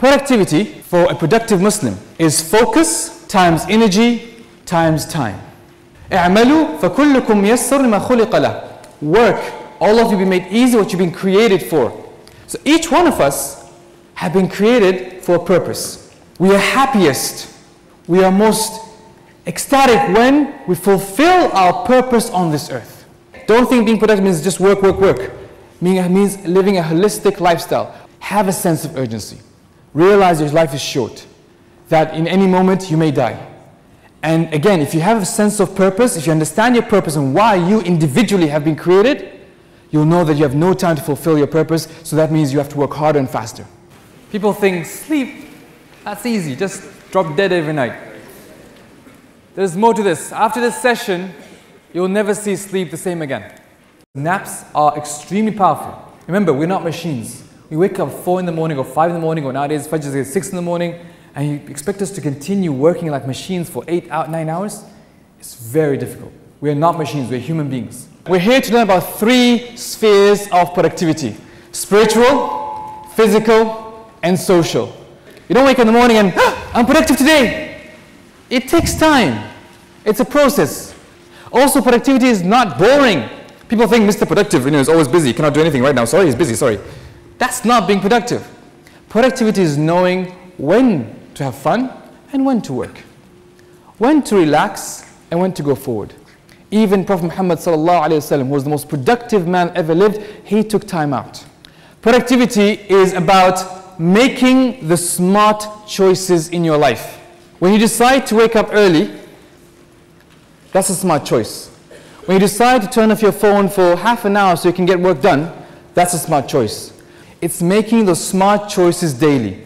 Productivity for a productive Muslim is focus times energy times time. اعملوا فكلكم يسر ما خلق له. Work, all of you be made easy what you've been created for. So each one of us have been created for a purpose. We are happiest, we are most ecstatic when we fulfill our purpose on this earth. Don't think being productive means just work, work, work. Meaning it means living a holistic lifestyle. Have a sense of urgency. Realize your life is short, that in any moment you may die. And again, if you have a sense of purpose, if you understand your purpose and why you individually have been created, you'll know that you have no time to fulfill your purpose, so that means you have to work harder and faster. People think sleep, that's easy, just drop dead every night. There's more to this. After this session, you'll never see sleep the same again. Naps are extremely powerful. Remember, we're not machines. We wake up 4 in the morning or 5 in the morning or nowadays Fajr is 6 in the morning and you expect us to continue working like machines for 8 out 9 hours? It's very difficult. We are not machines, we're human beings. We're here to learn about three spheres of productivity. Spiritual, physical, and social. You don't wake up in the morning and, ah, I'm productive today. It takes time. It's a process. Also, productivity is not boring. People think Mr. Productive, you know, is always busy, cannot do anything right now. Sorry, he's busy, sorry. That's not being productive. Productivity is knowing when to have fun and when to work, when to relax and when to go forward. Even Prophet Muhammad وسلم, who was the most productive man ever lived, he took time out. Productivity is about making the smart choices in your life. When you decide to wake up early, that's a smart choice. When you decide to turn off your phone for half an hour so you can get work done, that's a smart choice. It's making those smart choices daily.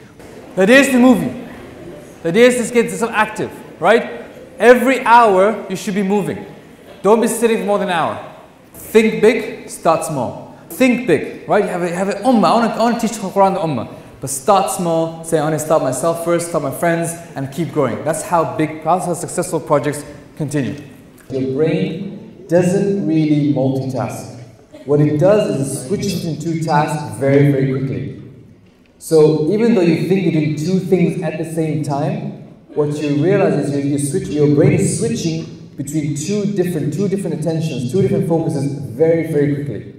That is the movie. That is this gets yourself active, right? Every hour you should be moving. Don't be sitting for more than an hour. Think big, start small. Think big, right? You have a, have an ummah. I want, to, I want to teach Quran the ummah. But start small, say I want to start myself first, start my friends, and keep growing. That's how big, that's how successful projects continue. Your brain doesn't really multitask. What it does is it switches between two tasks very, very quickly. So even though you think you're doing two things at the same time, what you realize is you, you switch, your brain is switching between two different, two different attentions, two different focuses very, very quickly.